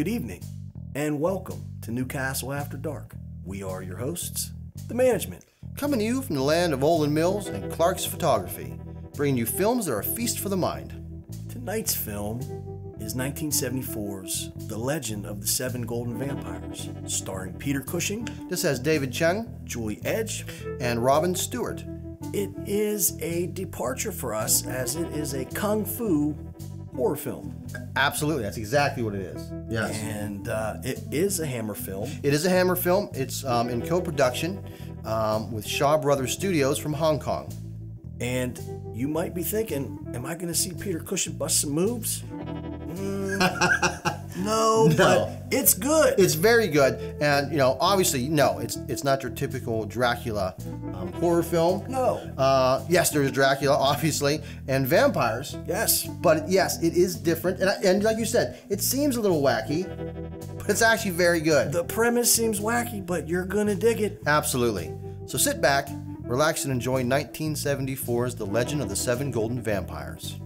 Good evening, and welcome to New Castle After Dark. We are your hosts, the management. Coming to you from the land of Olan Mills and Clark's Photography, bringing you films that are a feast for the mind. Tonight's film is 1974's The Legend of the Seven Golden Vampires, starring Peter Cushing, This has David Chiang Julie Ege. and Robin Stewart. It is a departure for us as it is a kung fu horror film. Absolutely, that's exactly what it is. Yes. And uh, it is a Hammer film. It is a Hammer film. It's um, in co production um, with Shaw Brothers Studios from Hong Kong. And you might be thinking, am I going to see Peter Cushing bust some moves? Mm, no, but it's good. It's very good, and you know, obviously, no, it's it's not your typical Dracula um, horror film. No. Uh, yes, there's Dracula, obviously, and vampires. yes. But yes, it is different, and, and like you said, it seems a little wacky, but it's actually very good. The premise seems wacky, but you're going to dig it. Absolutely. So sit back, relax, and enjoy 1974's The Legend of the Seven Golden Vampires.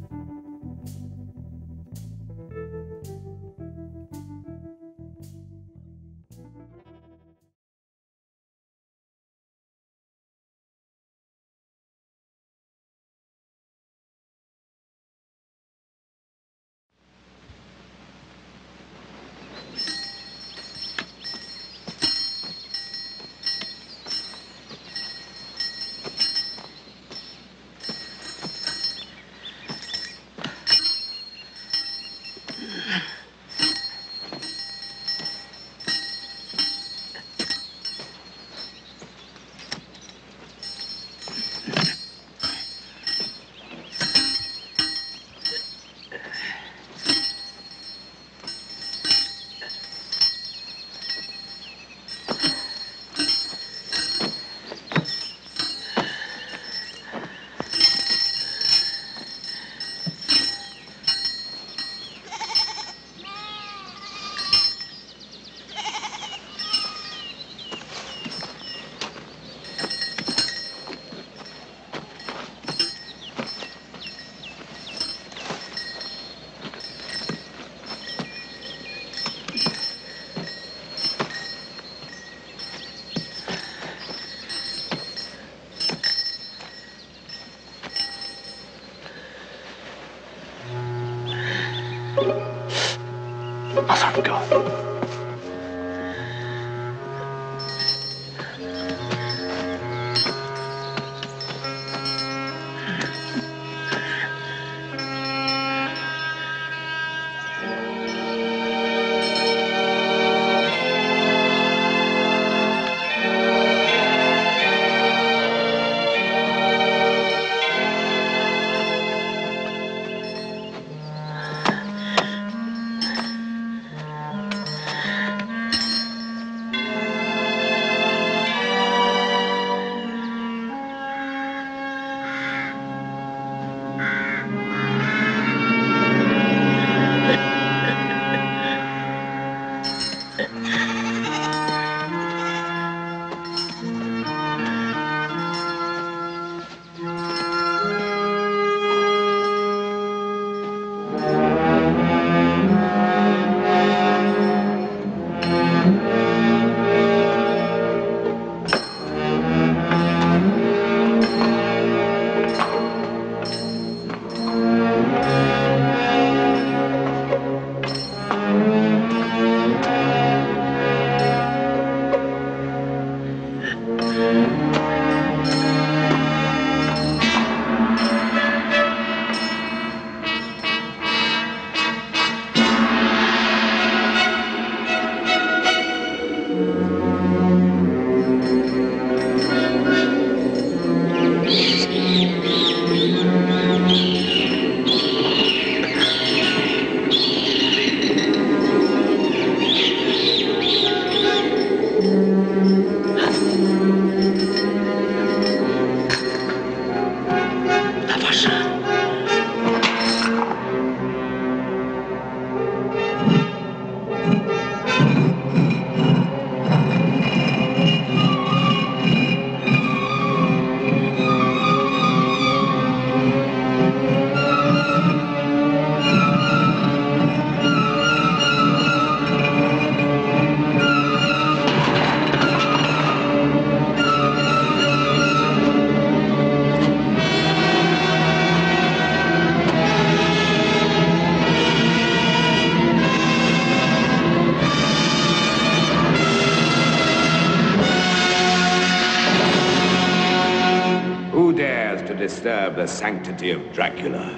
Of Dracula.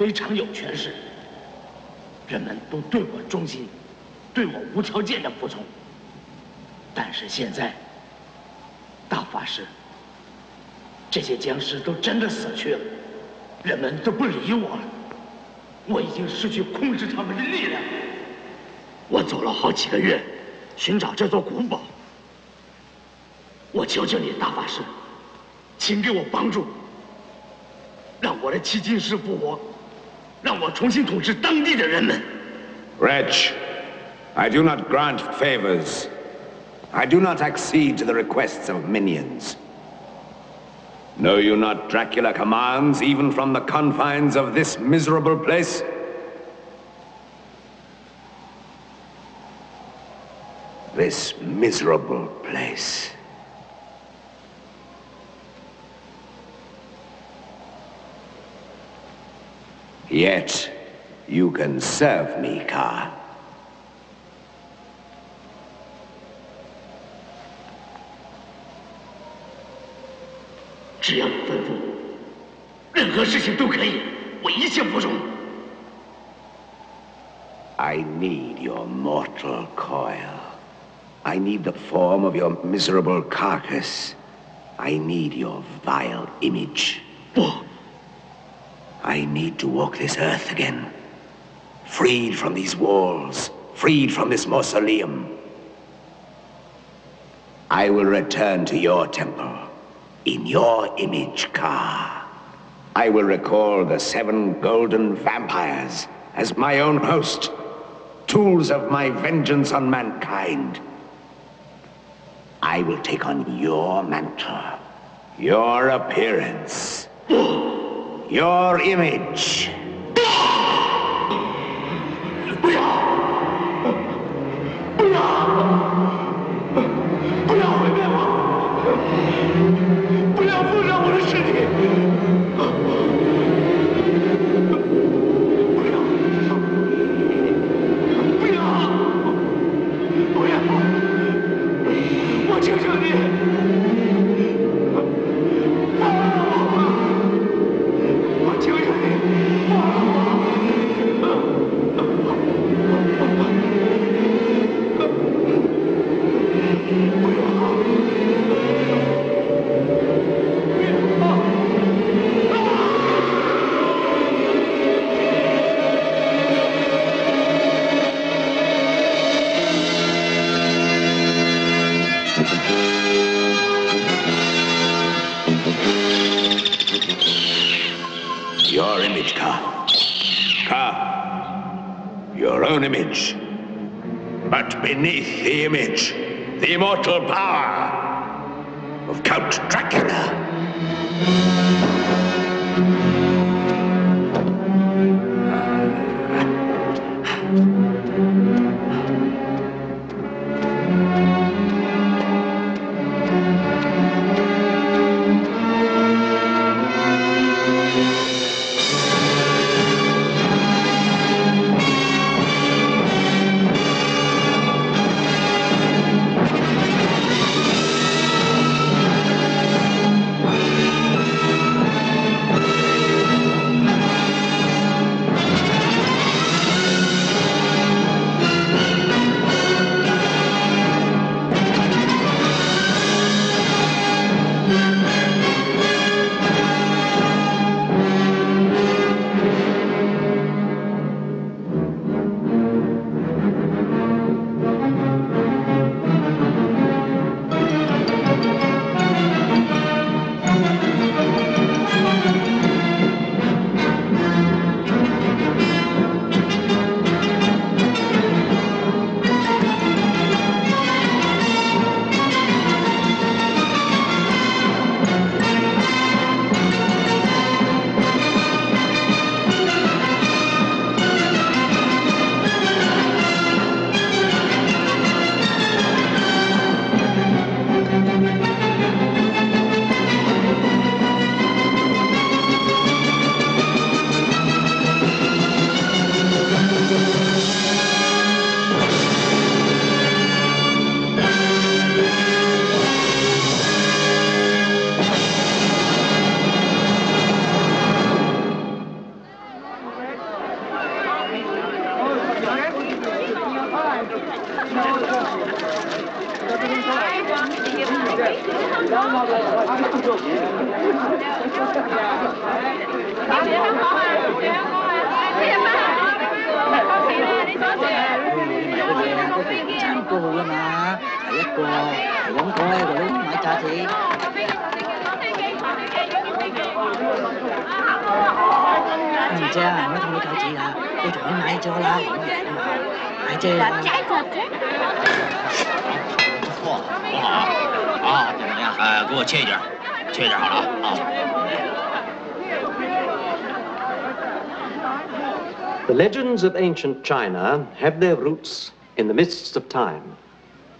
非常有权势，人们都对我忠心，对我无条件的服从。但是现在，大法师，这些僵尸都真的死去了，人们都不理我了。我已经失去控制他们的力量。我走了好几个月，寻找这座古堡。我求求你，大法师，请给我帮助，让我的七金师复活，让我重新统治当地的人们。 Wretch, I do not grant favors. I do not accede to the requests of minions. Know you not Dracula commands even from the confines of this miserable place? This miserable place. Yet, you can serve me, Ka. I need your mortal coil. I need the form of your miserable carcass. I need your vile image. 不，I need to walk this earth again. Freed from these walls, freed from this mausoleum. I will return to your temple, in your image, Ka. I will recall the seven golden vampires as my own host, tools of my vengeance on mankind. I will take on your mantle, your appearance, your image. cô hù lên mà thầy ép cô thầy giống cô rồi lúc mãi cha chị anh chị à mới thôi cha chị là cô chuẩn mãi cho là mãi chị là trái thật đấy 呃，给我切一点，切一点好了啊。 The legends of ancient China have their roots in the mists of time.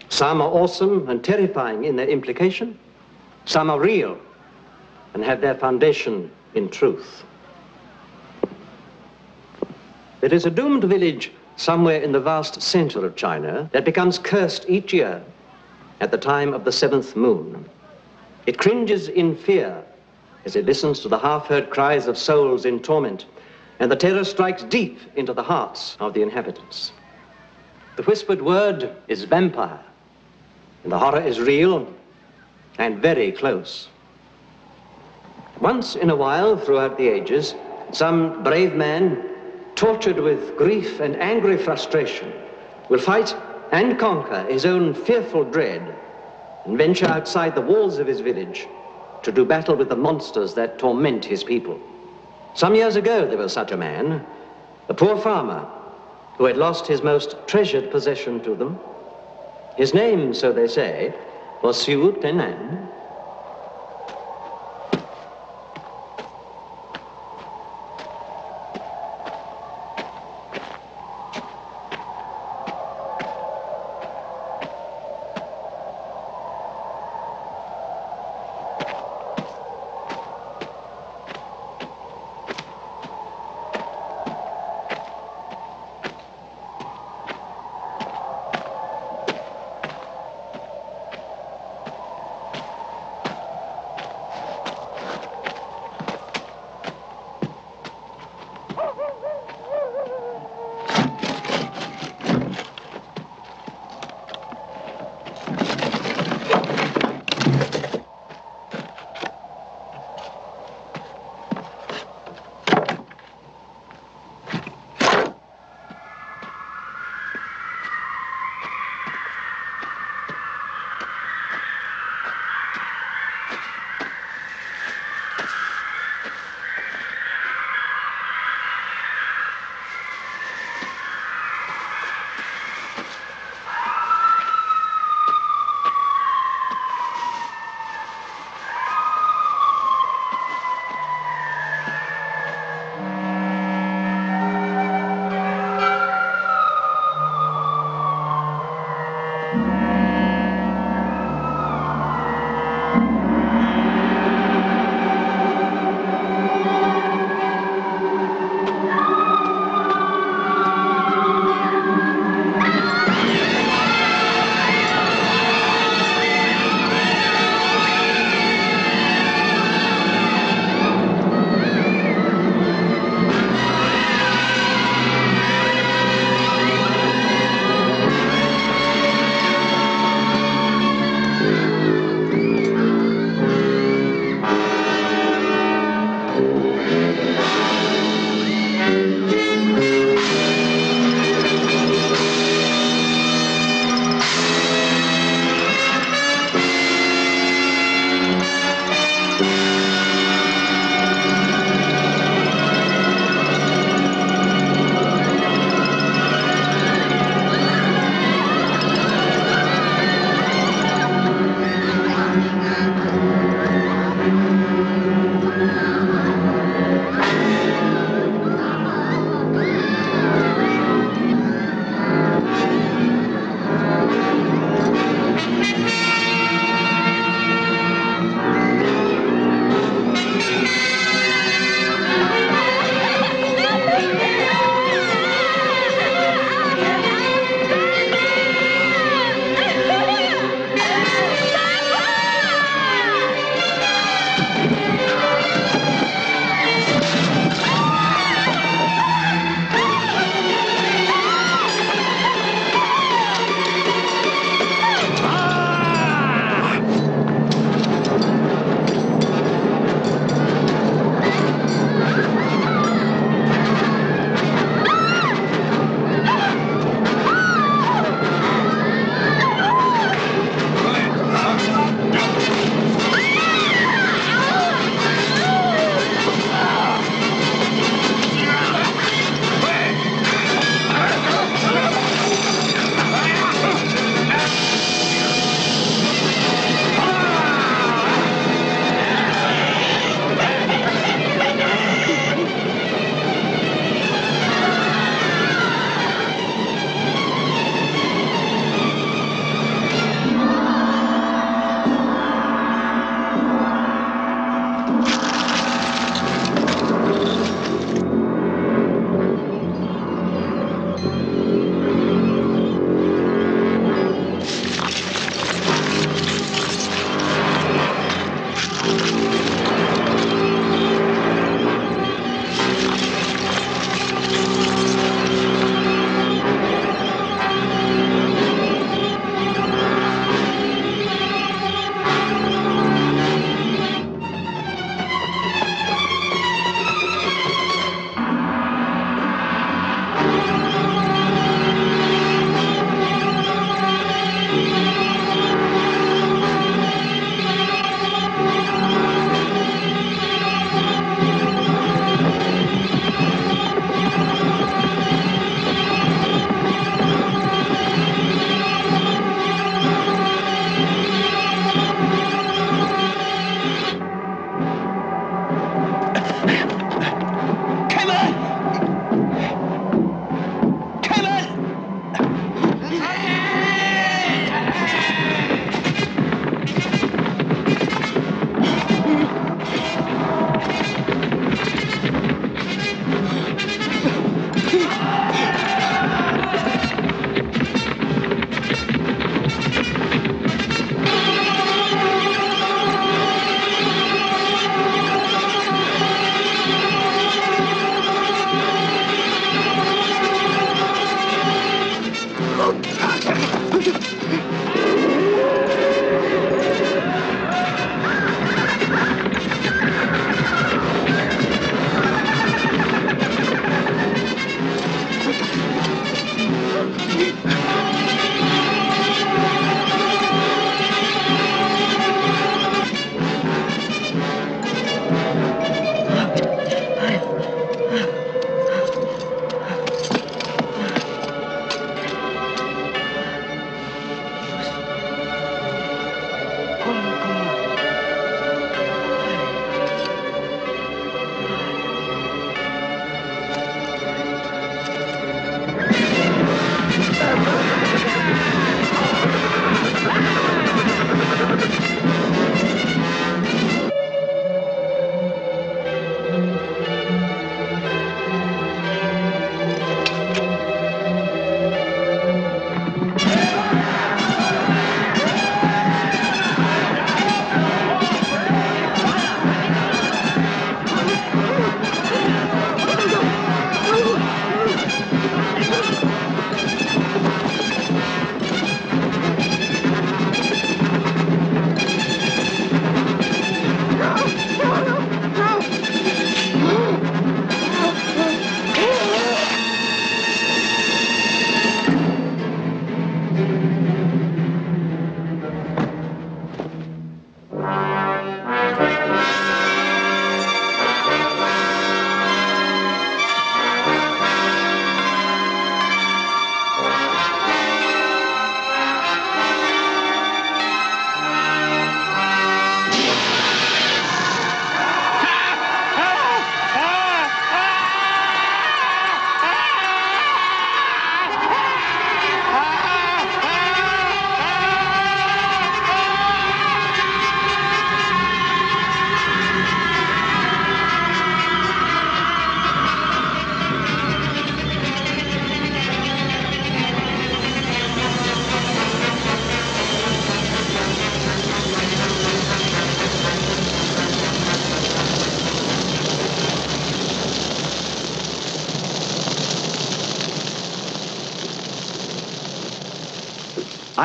Some are awesome and terrifying in their implication. Some are real and have their foundation in truth. There is a doomed village somewhere in the vast center of China that becomes cursed each year at the time of the seventh moon. It cringes in fear as it listens to the half-heard cries of souls in torment, and the terror strikes deep into the hearts of the inhabitants. The whispered word is vampire, and the horror is real and very close. Once in a while, throughout the ages, some brave man, tortured with grief and angry frustration, will fight and conquer his own fearful dread and venture outside the walls of his village to do battle with the monsters that torment his people. Some years ago, there was such a man, a poor farmer who had lost his most treasured possession to them. His name, so they say, was Xiu Tenan.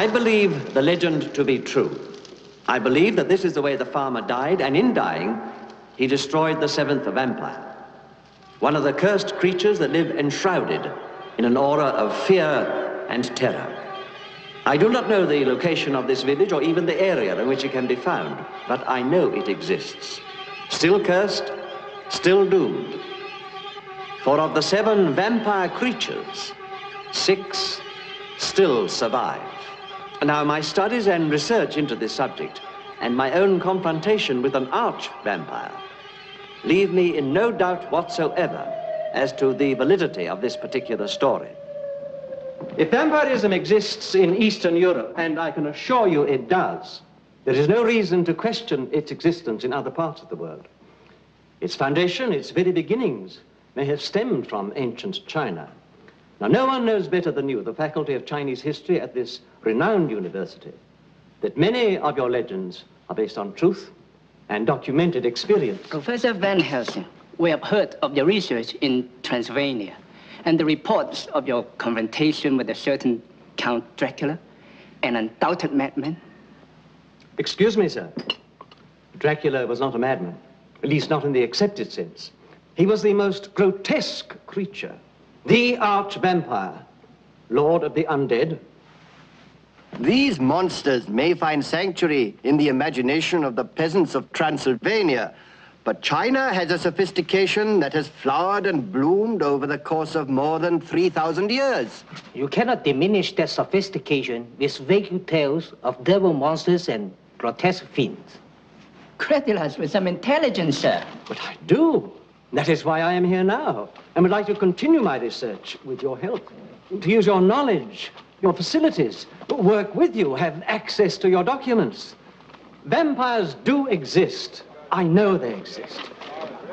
I believe the legend to be true. I believe that this is the way the farmer died, and in dying, he destroyed the seventh vampire. One of the cursed creatures that live enshrouded in an aura of fear and terror. I do not know the location of this village or even the area in which it can be found, but I know it exists. Still cursed, still doomed. For of the seven vampire creatures, six still survive. Now, my studies and research into this subject and my own confrontation with an arch vampire leave me in no doubt whatsoever as to the validity of this particular story. If vampirism exists in Eastern Europe, and I can assure you it does, there is no reason to question its existence in other parts of the world. Its foundation, its very beginnings, may have stemmed from ancient China. Now, no one knows better than you, the Faculty of Chinese History at this renowned university, that many of your legends are based on truth and documented experience. Professor Van Helsing, we have heard of your research in Transylvania and the reports of your confrontation with a certain Count Dracula, an undoubted madman. Excuse me, sir. Dracula was not a madman, at least not in the accepted sense. He was the most grotesque creature the arch vampire, lord of the undead. These monsters may find sanctuary in the imagination of the peasants of Transylvania, but China has a sophistication that has flowered and bloomed over the course of more than 3,000 years. You cannot diminish that sophistication with vague tales of devil monsters and grotesque fiends. Credit us with some intelligence, sir. But I do. That is why I am here now, and would like to continue my research with your help, to use your knowledge, your facilities, work with you, have access to your documents. Vampires do exist. I know they exist.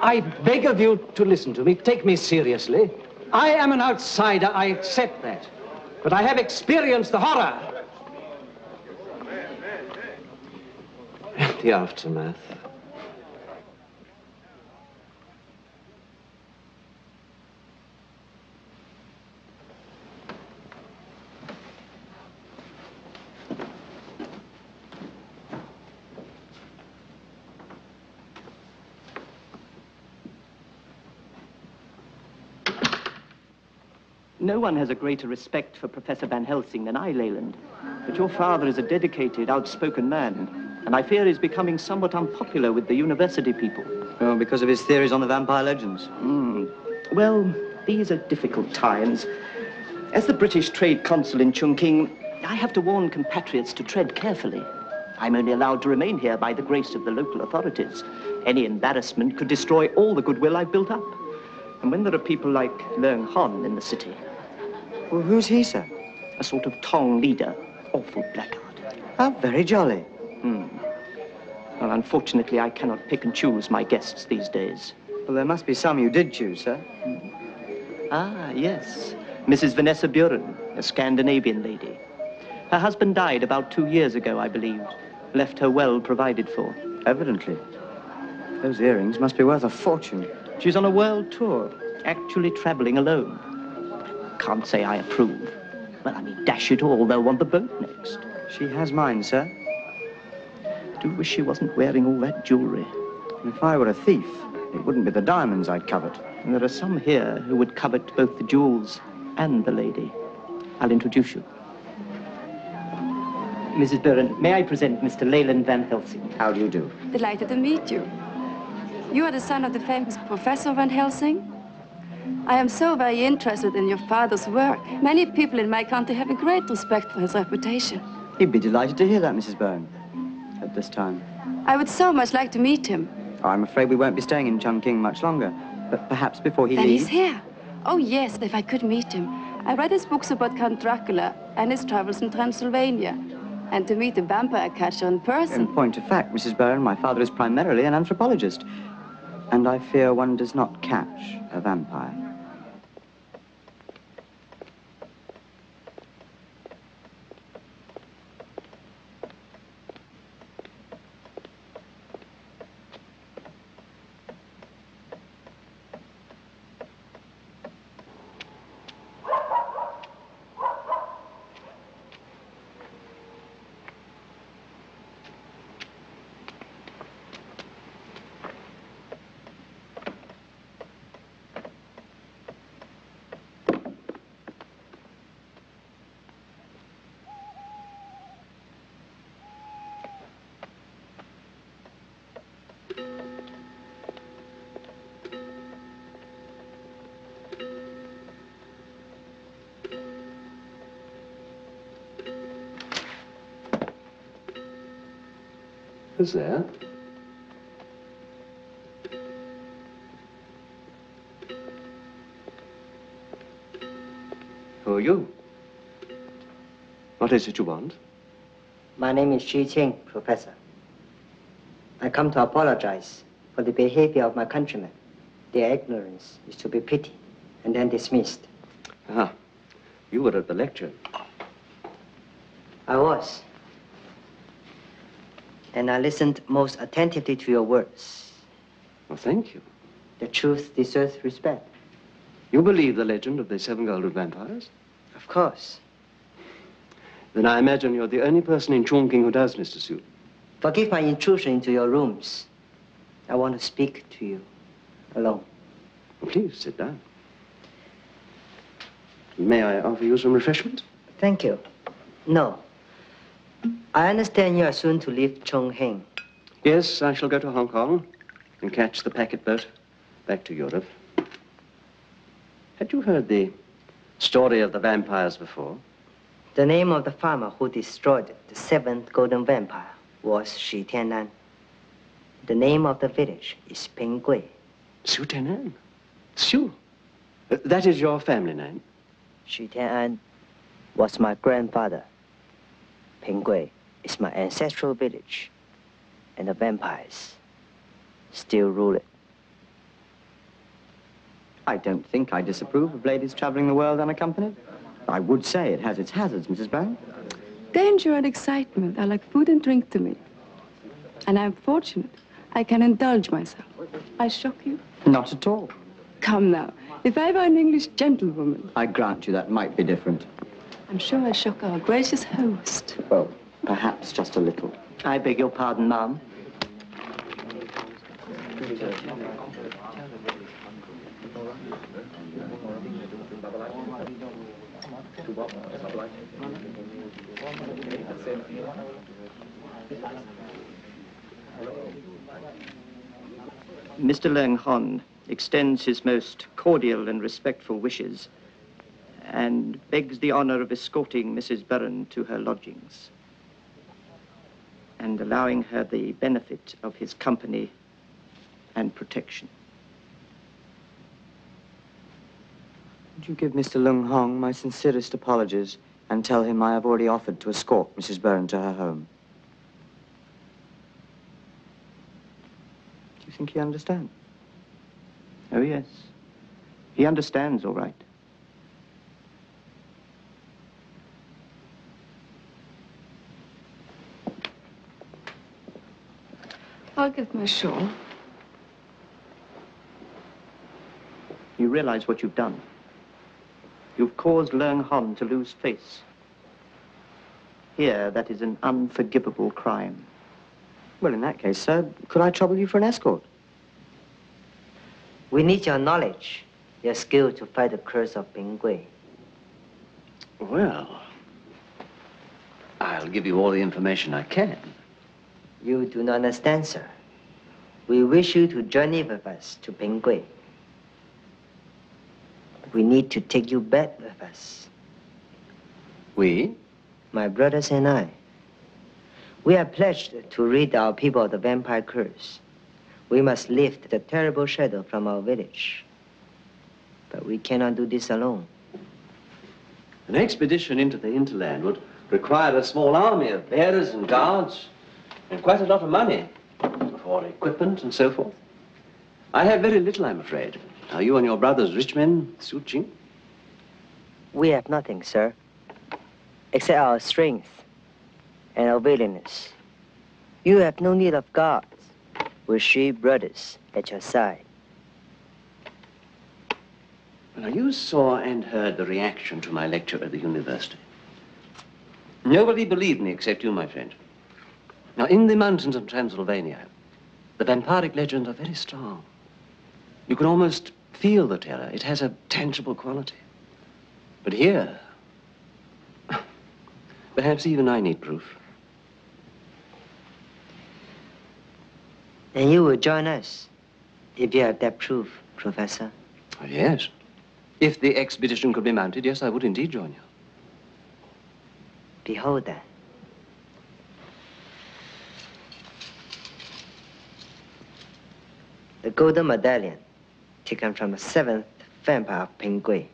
I beg of you to listen to me, take me seriously. I am an outsider, I accept that. But I have experienced the horror. The aftermath. No one has a greater respect for Professor Van Helsing than I, Leyland. But your father is a dedicated, outspoken man, and I fear he's becoming somewhat unpopular with the university people. Oh, because of his theories on the vampire legends? Mm. Well, these are difficult times. As the British trade consul in Chungking, I have to warn compatriots to tread carefully. I'm only allowed to remain here by the grace of the local authorities. Any embarrassment could destroy all the goodwill I've built up. And when there are people like Leung Hon in the city... Well, who's he, sir? A sort of Tong leader. Awful blackguard. How very jolly. Hmm. Well, unfortunately, I cannot pick and choose my guests these days. Well, there must be some you did choose, sir. Ah, yes. Mrs. Vanessa Buren, a Scandinavian lady. Her husband died about two years ago, I believe. Left her well provided for. Evidently. Those earrings must be worth a fortune. She's on a world tour, actually traveling alone. Can't say I approve. Well, I mean, dash it all, they'll want the boat next. She has mine, sir. I Do wish she wasn't wearing all that jewelry. If I were a thief, it wouldn't be the diamonds I'd covet. And there are some here who would covet both the jewels and the lady. I'll introduce you. Mrs. Buren, may I present Mr. Leyland Van Helsing? How do you do? Delighted to meet you. You are the son of the famous Professor Van Helsing? I am so very interested in your father's work. Many people in my country have a great respect for his reputation. He'd be delighted to hear that, Mrs. Buren, at this time. I would so much like to meet him. I'm afraid we won't be staying in Chungking much longer, but perhaps before he then leaves... he's here. Oh, yes, if I could meet him. I read his books about Count Dracula and his travels in Transylvania. And to meet a vampire catcher in person. In point of fact, Mrs. Buren, my father is primarily an anthropologist. And I fear one does not catch a vampire. Who's there? Who are you? What is it you want? My name is Xu Qing, Professor. I come to apologize for the behavior of my countrymen. Their ignorance is to be pitied and then dismissed. Ah, you were at the lecture. I was. And I listened most attentively to your words. Well, thank you. The truth deserves respect. You believe the legend of the seven golden vampires? Of course. Then I imagine you're the only person in Chongqing who does, Mr. Su. Forgive my intrusion into your rooms. I want to speak to you alone. Please sit down. May I offer you some refreshment? Thank you. No. I understand you are soon to leave Chongqing. Yes, I shall go to Hong Kong and catch the packet boat back to Europe. Had you heard the story of the vampires before? The name of the farmer who destroyed the seventh golden vampire was Shi Tianan. The name of the village is Pinggui. Su Tianan? Su? Uh, That is your family name? Shi Tianan was my grandfather. Pinggui is my ancestral village. And the vampires still rule it. I don't think I disapprove of ladies traveling the world unaccompanied. I would say it has its hazards, Mrs. Buren. Danger and excitement are like food and drink to me. And I'm fortunate. I can indulge myself. I shock you? Not at all. Come now. If I were an English gentlewoman, I grant you that might be different. I'm sure I shock our gracious host. Well, perhaps just a little. I beg your pardon, ma'am. Mr. Leung Hon extends his most cordial and respectful wishes and begs the honor of escorting Mrs. Buren to her lodgings and allowing her the benefit of his company and protection. Would you give Mr. Leung Hon my sincerest apologies and tell him I have already offered to escort Mrs. Buren to her home? Do you think he understands? Oh, yes. He understands, all right. I'll give my shawl. You realize what you've done. You've caused Leung Hon to lose face. Here, that is an unforgivable crime. Well, in that case, sir, could I trouble you for an escort? We need your knowledge, your skill to fight the curse of Ping Kuei. Well, I'll give you all the information I can. You do not understand, sir. We wish you to journey with us to Ping Kuei. We need to take you back with us. We? My brothers and I. We are pledged to rid our people of the vampire curse. We must lift the terrible shadow from our village. But we cannot do this alone. An expedition into the hinterland would require a small army of bearers and guards and quite a lot of money for equipment and so forth. I have very little, I'm afraid. Are you and your brothers rich men, Hsi Ching? We have nothing, sir, except our strength and our willingness. You have no need of guards with three brothers at your side. Now, you saw and heard the reaction to my lecture at the university. Nobody believed me except you, my friend. Now, in the mountains of Transylvania, the vampiric legends are very strong. You can almost feel the terror. It has a tangible quality. But here, perhaps even I need proof. Then you will join us if you have that proof, Professor. Oh, yes. If the expedition could be mounted, yes, I would indeed join you. Behold that. The golden medallion taken from the seventh vampire of Ping Kuei.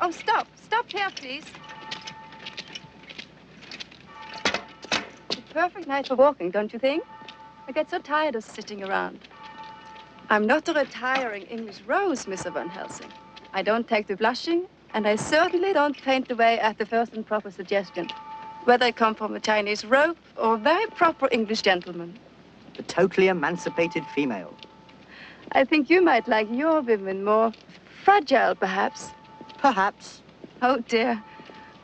Oh, stop. Stop here, please. It's A perfect night for walking, don't you think? I get so tired of sitting around. I'm not a retiring English rose, Mr. Van Helsing. I don't take to blushing, and I certainly don't faint away at the first and proper suggestion, whether I come from a Chinese rope or a very proper English gentleman. A totally emancipated female. I think you might like your women more fragile, perhaps. Perhaps. Oh, dear.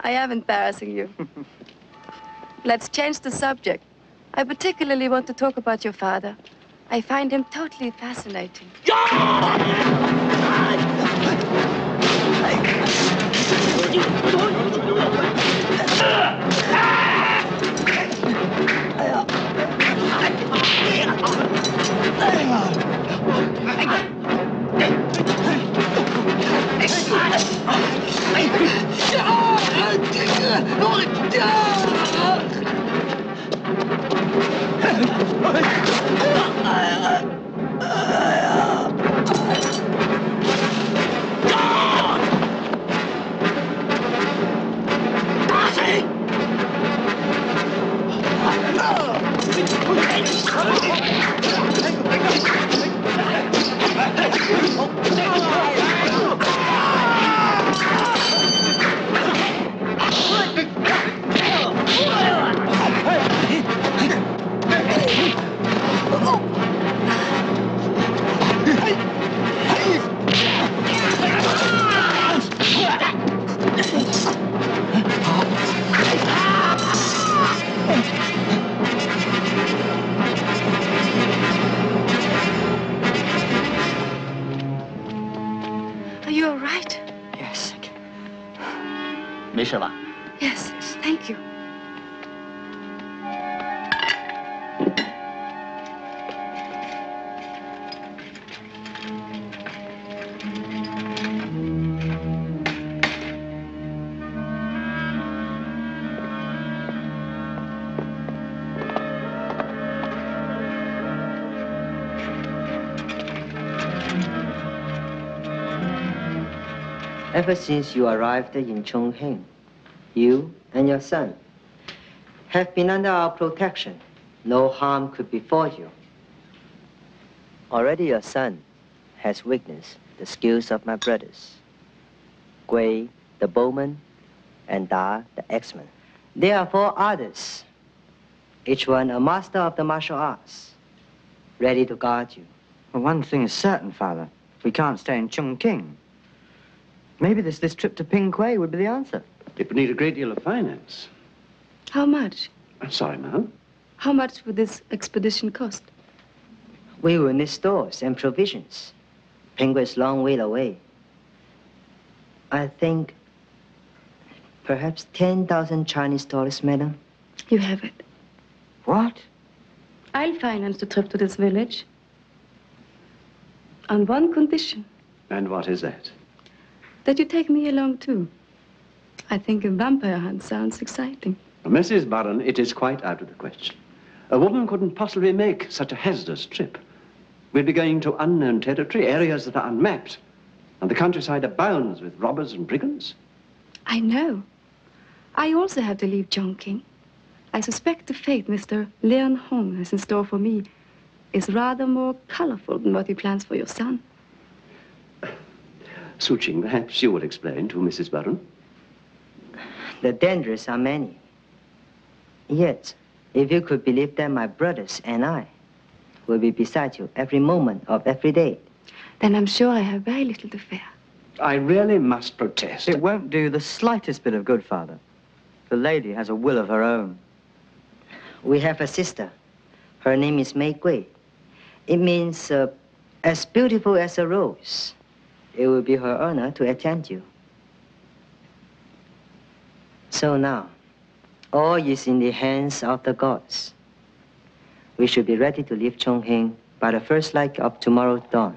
I am embarrassing you. Let's change the subject. I particularly want to talk about your father. I find him totally fascinating. Oh, Ever since you arrived in Chongqing, you and your son have been under our protection. No harm could befall you. Already your son has witnessed the skills of my brothers. Gui, the bowman, and Da, the axeman. There are four others, each one a master of the martial arts, ready to guard you. Well, one thing is certain, Father. We can't stay in Chongqing. Maybe this, this trip to Ping Kuei would be the answer. It would need a great deal of finance. How much? I'm sorry, ma'am. How much would this expedition cost? We will need stores and provisions. Ping Kuei is a long way away. I think perhaps 10,000 Chinese dollars, madam. You have it. What? I'll finance the trip to this village. On one condition, And what is that? That you take me along too. I think a vampire hunt sounds exciting. Mrs. Buren, it is quite out of the question. A woman couldn't possibly make such a hazardous trip. We'd be going to unknown territory, areas that are unmapped. And the countryside abounds with robbers and brigands. I know. I also have to leave Chongqing. I suspect the fate Mr. Leung Hon has in store for me is rather more colorful than what he plans for your son. Hsi Ching, perhaps you would explain to Mrs. Buren. The dangers are many. Yet, if you could believe that my brothers and I will be beside you every moment of every day. Then I'm sure I have very little to fear. I really must protest. It won't do the slightest bit of good, Father. The lady has a will of her own. We have a sister. Her name is Mei Gui. It means uh, as beautiful as a rose. It will be her honor to attend you. So now, all is in the hands of the gods. We should be ready to leave Chongqing by the first light of tomorrow's dawn.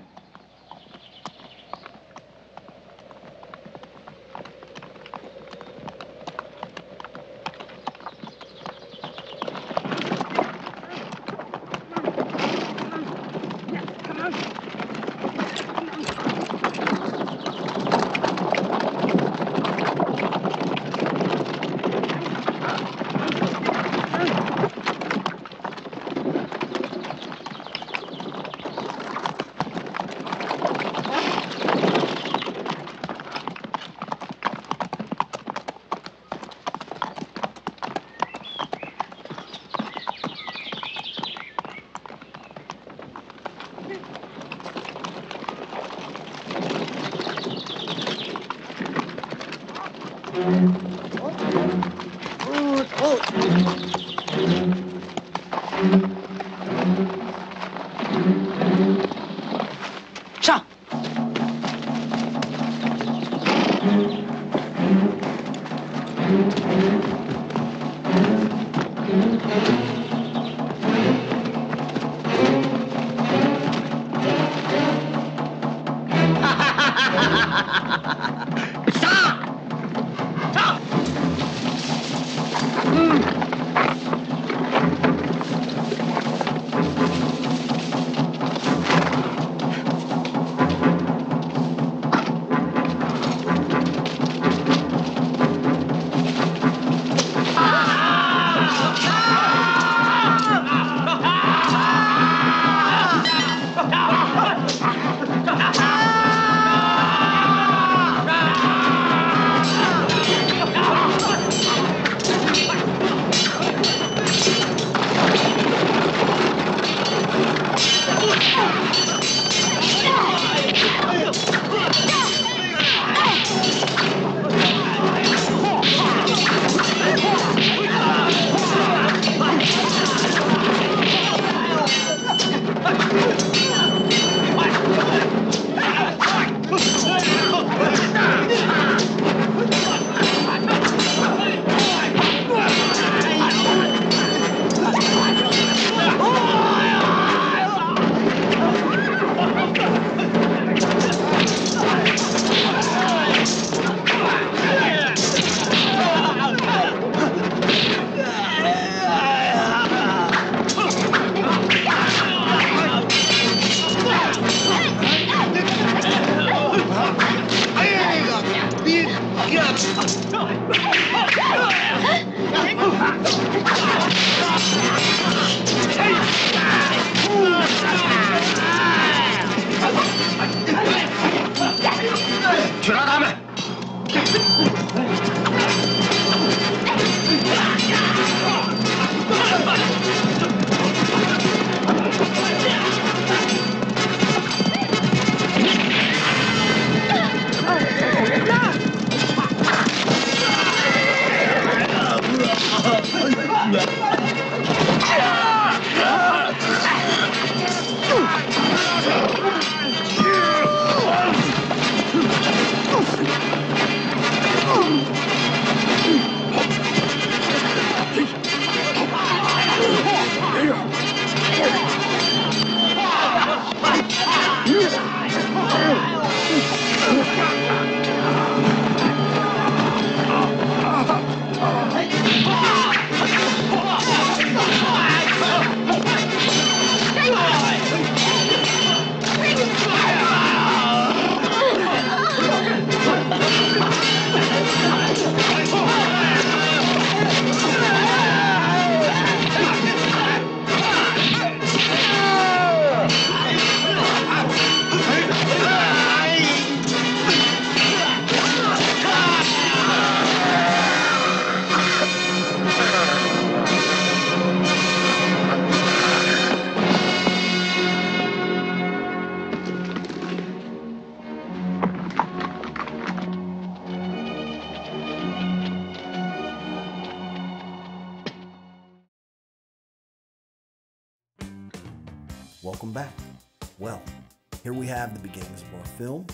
Here we have the beginnings of our film,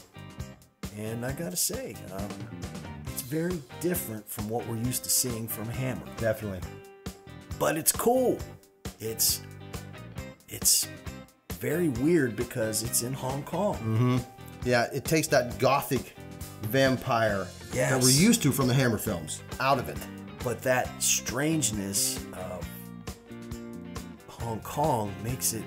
and I gotta say, um, it's very different from what we're used to seeing from Hammer. Definitely. But it's cool. It's it's very weird because it's in Hong Kong. Mm-hmm. Yeah, it takes that gothic vampire that we're used to from the Hammer films out of it. But that strangeness of Hong Kong makes it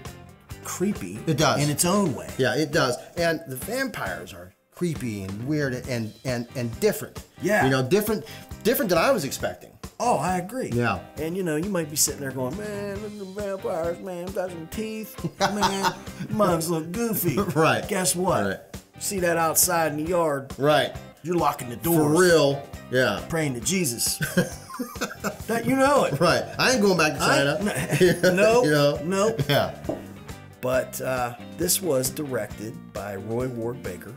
creepy. It does in its own way. Yeah, it does. And the vampires are creepy and weird and and and different. Yeah. you know, different different than I was expecting. Oh, I agree. Yeah. And you know, you might be sitting there going, man, look at the vampires, man, got some teeth. Man, mugs look goofy. Right. Guess what? Right. See that outside in the yard. Right. You're locking the doors. For real. Yeah. Praying to Jesus. that you know it. Right. I ain't going back to China. no, You know? no. Yeah. But uh, this was directed by Roy Ward Baker,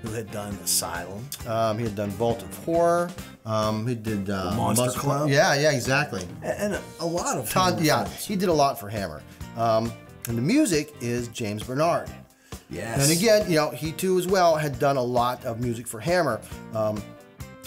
who had done Asylum. Um, he had done Vault of Horror. Um, he did uh, Monster Club. Yeah, yeah, exactly. And a, a lot of Hammer yeah, films. he did a lot for Hammer. Um, and the music is James Bernard. Yes. And again, you know, he too as well had done a lot of music for Hammer. Um,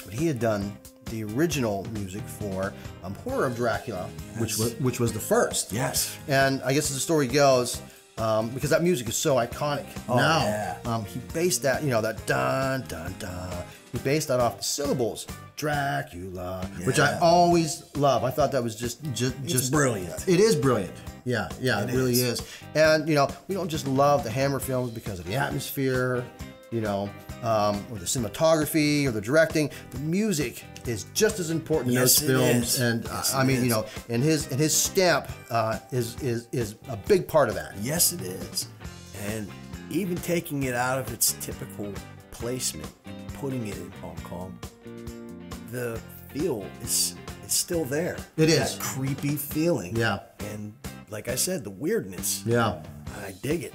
but he had done the original music for um, Horror of Dracula, which was which was the first. Yes. And I guess as the story goes, um, because that music is so iconic Oh, now, yeah. um, he based that, you know, that dun dun dun. He based that off the syllables, Dracula, which I always love. I thought that was just just just brilliant. It is brilliant. Yeah, yeah, it, It really is. is. And you know, we don't just love the Hammer films because of the atmosphere, you know, um, or the cinematography or the directing. The music is just as important in Yes, those films. is. And Yes, uh, I mean, is. you know, and his and his stamp uh, is is is a big part of that. Yes, it is. And even taking it out of its typical placement, putting it in Hong Kong, the feel is is still there. It That is. creepy feeling. Yeah. And like I said, the weirdness. Yeah. I dig it.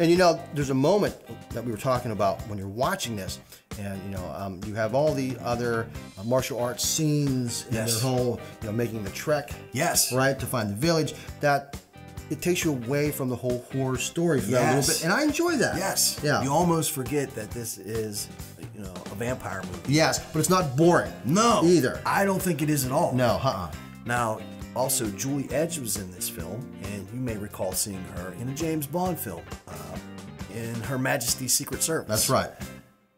And you know, there's a moment that we were talking about when you're watching this, and you know, um, you have all the other uh, martial arts scenes and Yes. their whole, you know, making the trek. Yes. Right to find the village. That it takes you away from the whole horror story for that Yes. little bit, and I enjoy that. Yes. Yeah. You almost forget that this is, you know, a vampire movie. Yes, but it's not boring. No. Either. I don't think it is at all. No. uh-uh Now, also, Julie Ege was in this film, and you may recall seeing her in a James Bond film, uh, in Her Majesty's Secret Service. That's right.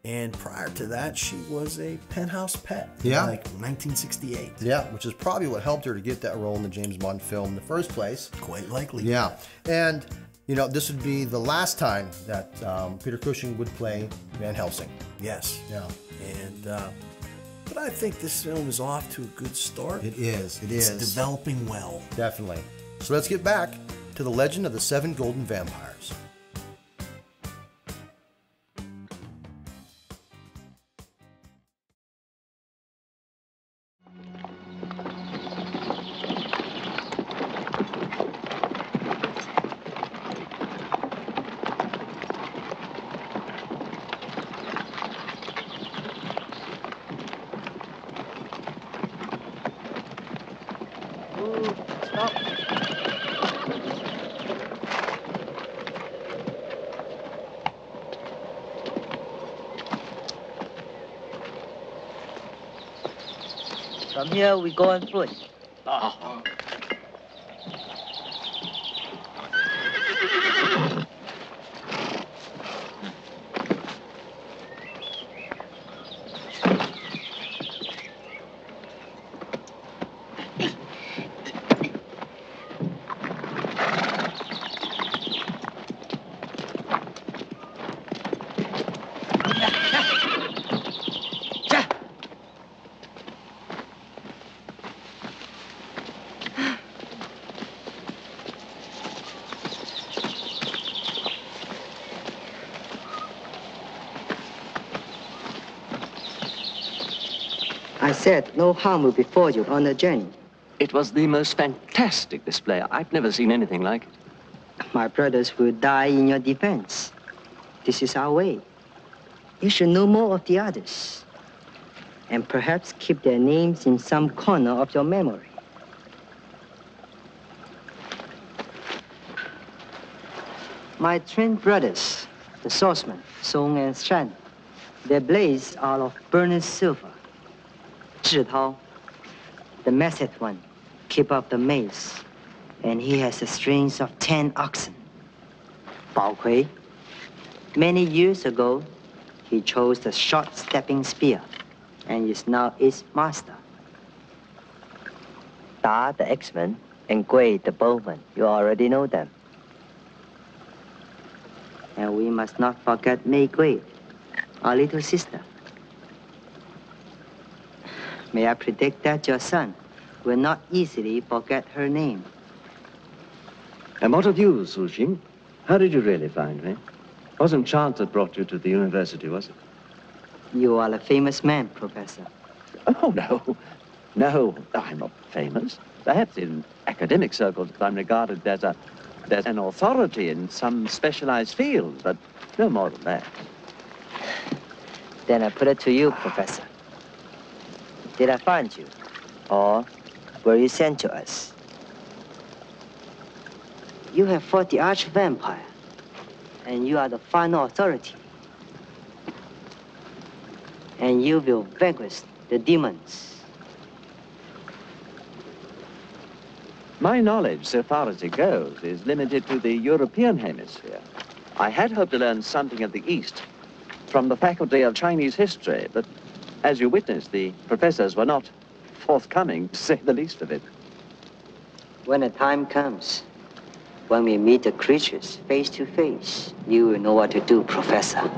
And prior to that, she was a penthouse pet. Yeah. In like 1968. Yeah, which is probably what helped her to get that role in the James Bond film in the first place. Quite likely. Yeah, and you know, this would be the last time that um, Peter Cushing would play Van Helsing. Yes. Yeah. And, uh, but I think this film is off to a good start. It is. It it's is. developing well. Definitely. So let's get back to the legend of the seven golden vampires. Here, we go on foot. I said no harm will befall you on the journey. It was the most fantastic display. I've never seen anything like it. My brothers will die in your defense. This is our way. You should know more of the others. And perhaps keep their names in some corner of your memory. My twin brothers, the swordsmen, Song and Shan, their blades are of burnished silver. Zhi the method one, keep up the mace, and he has the strings of ten oxen. Bao Kui, many years ago, he chose the short stepping spear and is now its master. Da, the axeman, and Gui, the bowman, you already know them. And we must not forget Mei Gui, our little sister. May I predict that your son will not easily forget her name. And what of you, Hsi Ching? How did you really find me? It Wasn't chance that brought you to the university, was it? You are a famous man, Professor. Oh, no. No, I'm not famous. Perhaps in academic circles I'm regarded as a as an authority in some specialized field, but no more than that. Then I put it to you, Professor. Did I find you? Or were you sent to us? You have fought the arch-vampire, and you are the final authority. And you will vanquish the demons. My knowledge, so far as it goes, is limited to the European hemisphere. I had hoped to learn something of the East from the Faculty of Chinese History, but as you witnessed, the professors were not forthcoming, to say the least of it. When the time comes, when we meet the creatures face to face, you will know what to do, Professor.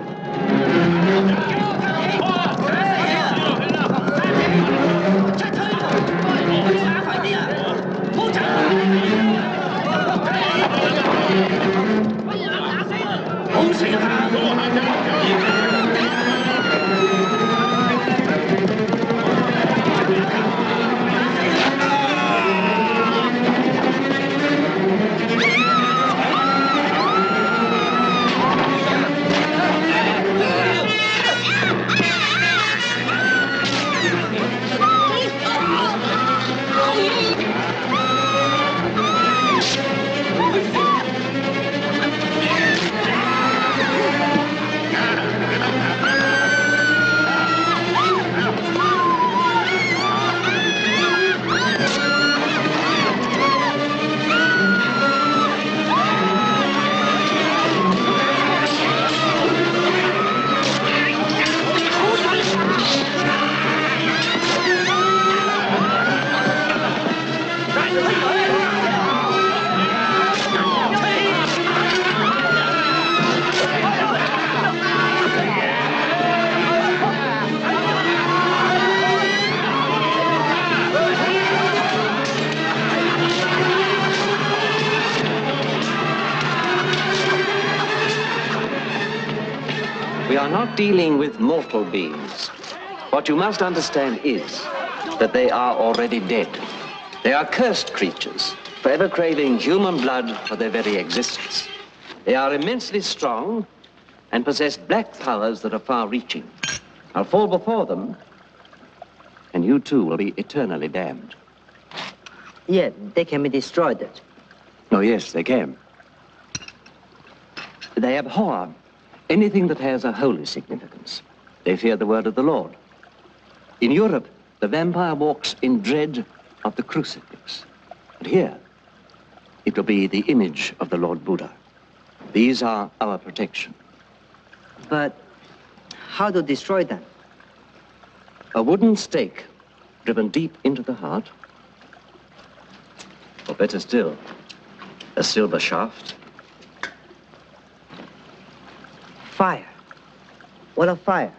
You must understand is that they are already dead. They are cursed creatures, forever craving human blood for their very existence. They are immensely strong and possess black powers that are far-reaching. I'll fall before them, and you too will be eternally damned. Yeah, they can be destroyed. Oh, yes, they can. They abhor anything that has a holy significance. They fear the word of the Lord. In Europe, the vampire walks in dread of the crucifix. But here, it will be the image of the Lord Buddha. These are our protection. But how to destroy them? A wooden stake driven deep into the heart, or better still, a silver shaft. Fire. What of fire?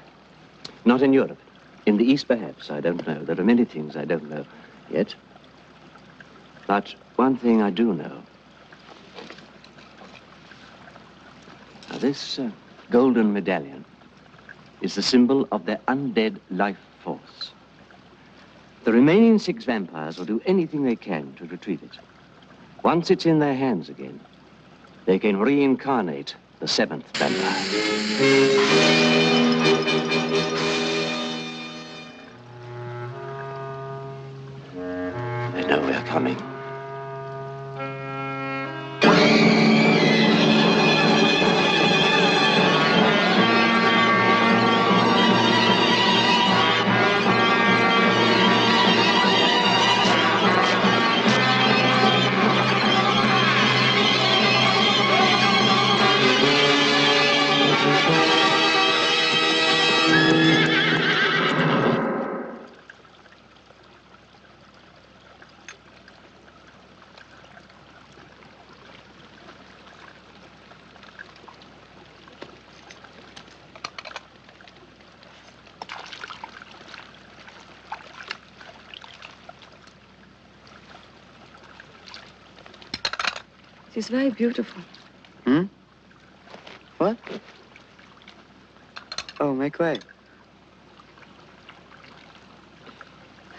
Not in Europe. In the East, perhaps. I don't know. There are many things I don't know yet. But one thing I do know. Now, this uh, golden medallion is the symbol of their undead life force. The remaining six vampires will do anything they can to retrieve it. Once it's in their hands again, they can reincarnate the seventh vampire. Beautiful. Hmm? What? Oh, make way.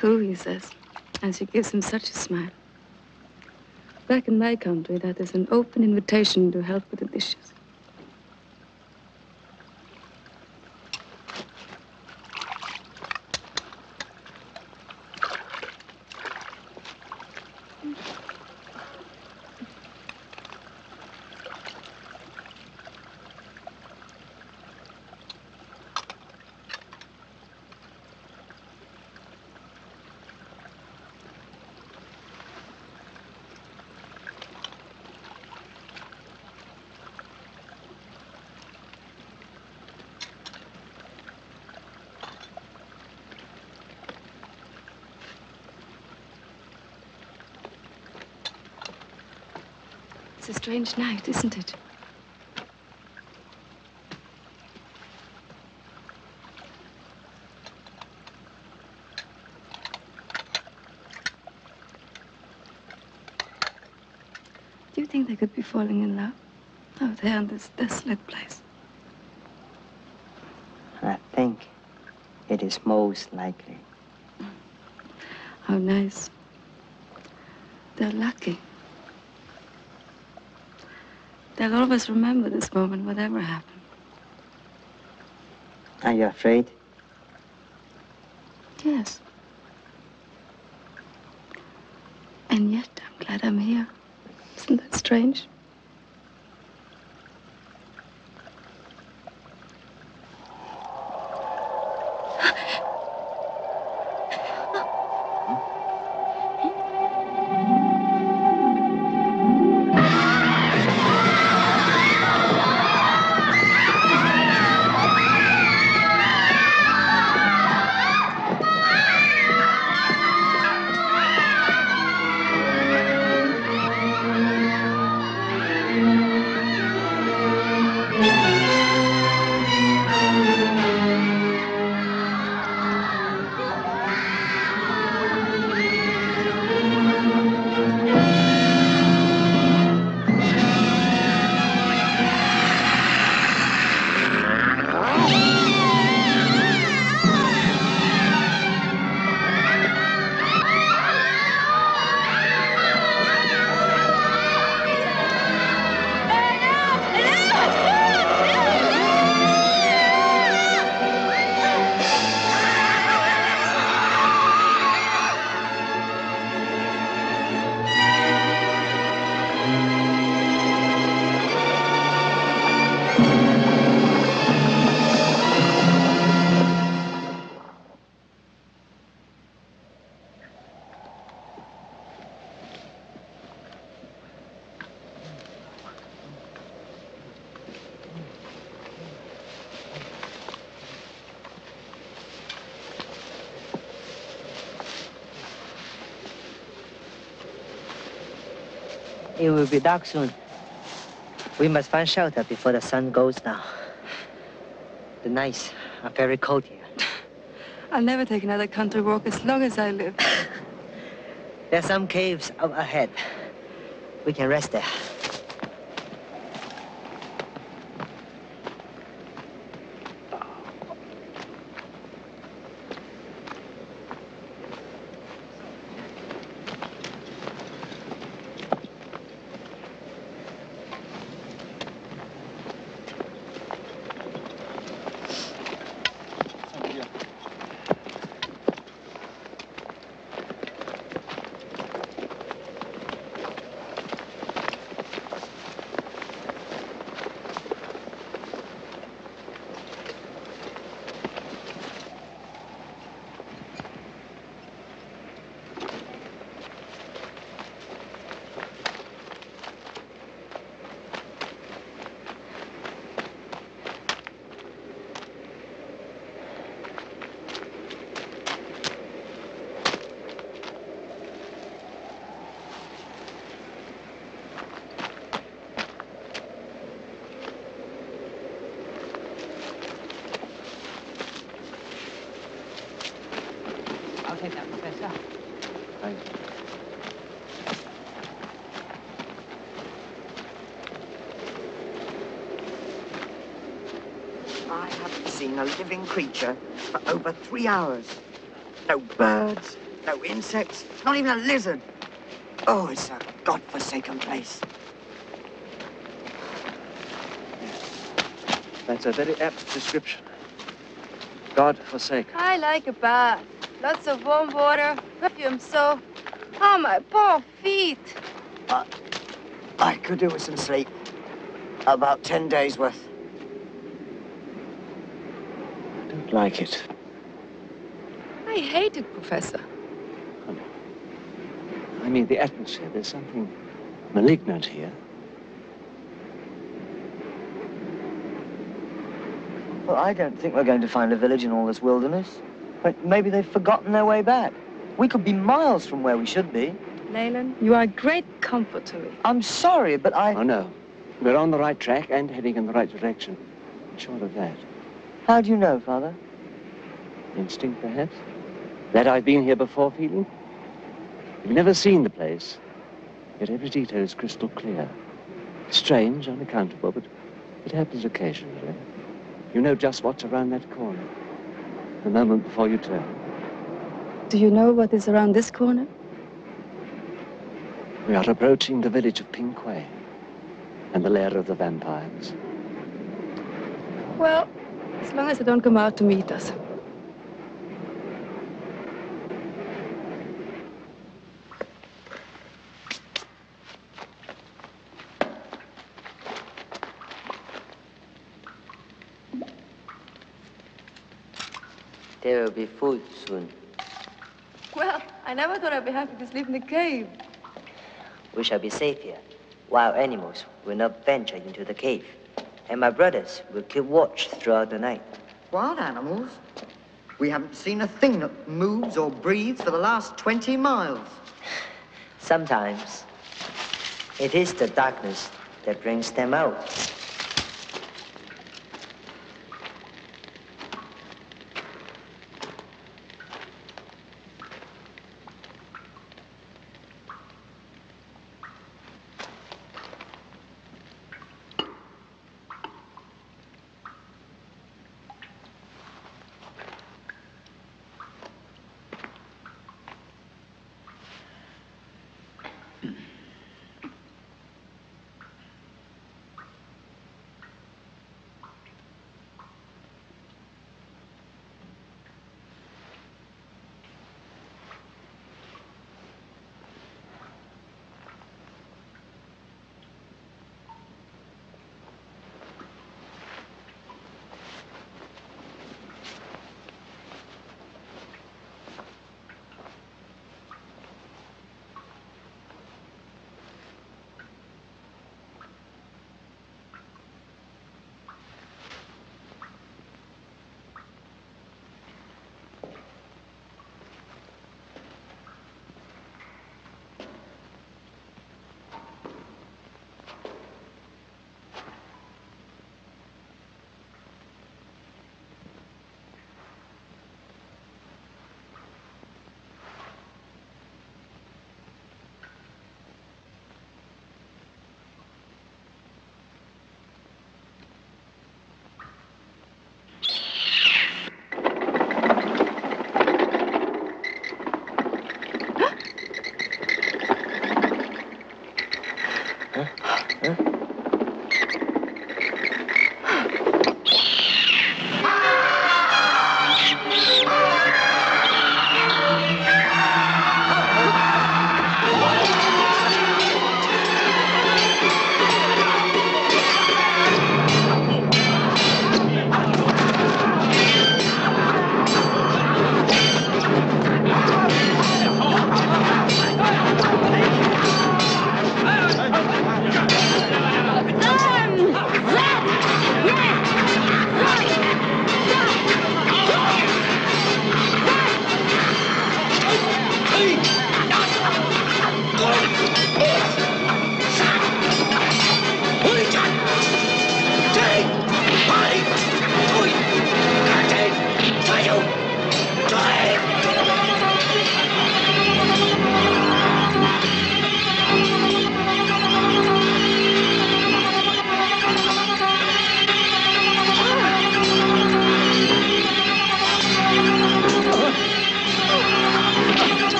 Who, he says, and she gives him such a smile. Back in my country, that is an open invitation to help with the dishes. Strange night, isn't it? Do you think they could be falling in love oh, out there in this desolate place? I think it is most likely. How nice. They're lucky. They'll always remember this moment, whatever happened. Are you afraid? Yes. And yet, I'm glad I'm here. Isn't that strange? It will be dark soon. We must find shelter before the sun goes down. The nights are very cold here. I'll never take another country walk as long as I live. There are some caves up ahead. We can rest there. I'll take that, Professor. Thank you. Seen a living creature for over three hours. No birds, no insects, not even a lizard. Oh, it's a godforsaken place. That's a very apt description. God forsaken. I like a bath. Lots of warm water, perfume soap. Oh, my poor feet. I could do with some sleep. About ten days worth. Don't like it. I hate it, Professor. I mean, the atmosphere. There's something malignant here. Well, I don't think we're going to find a village in all this wilderness. But maybe they've forgotten their way back. We could be miles from where we should be. Leyland, you are a great comfort to me. I'm sorry, but I... Oh, no. We're on the right track and heading in the right direction. I'm sure of that. How do you know, Father? Instinct, perhaps? That I've been here before feeling? You've never seen the place, yet every detail is crystal clear. Strange, unaccountable, but it happens occasionally. You know just what's around that corner, the moment before you turn. Do you know what is around this corner? We are approaching the village of Ping Kuei and the lair of the vampires. Well, as long as they don't come out to meet us. There will be food soon. Well, I never thought I'd be happy to sleep in the cave. We shall be safe here. Wild animals will not venture into the cave. And my brothers will keep watch throughout the night. Wild animals? We haven't seen a thing that moves or breathes for the last 20 miles. Sometimes it is the darkness that brings them out.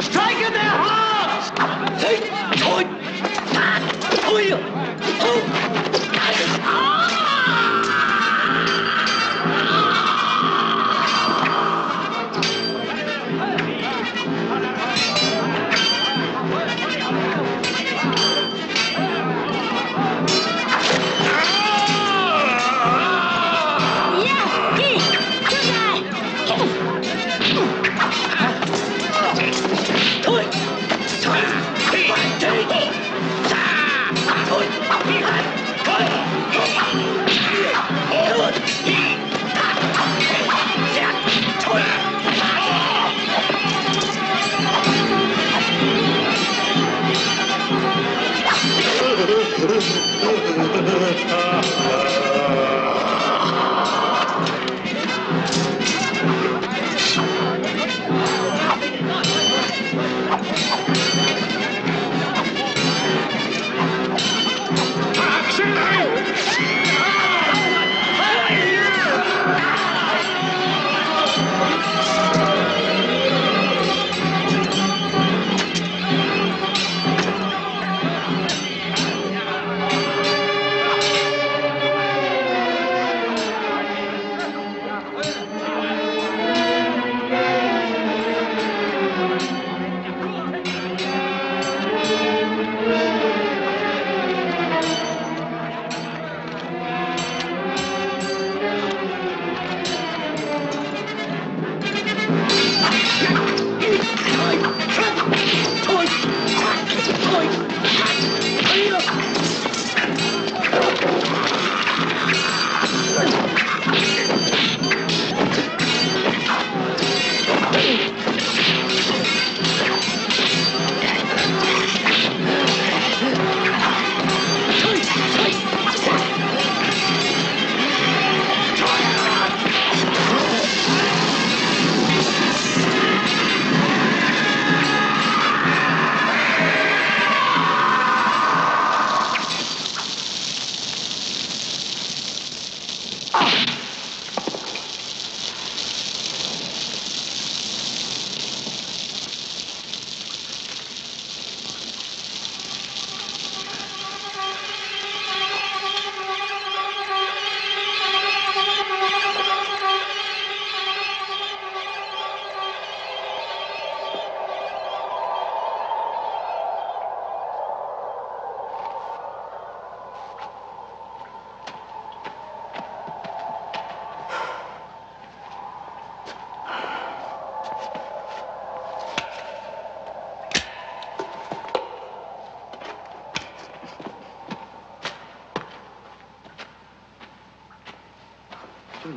Strike in their hearts! Oh.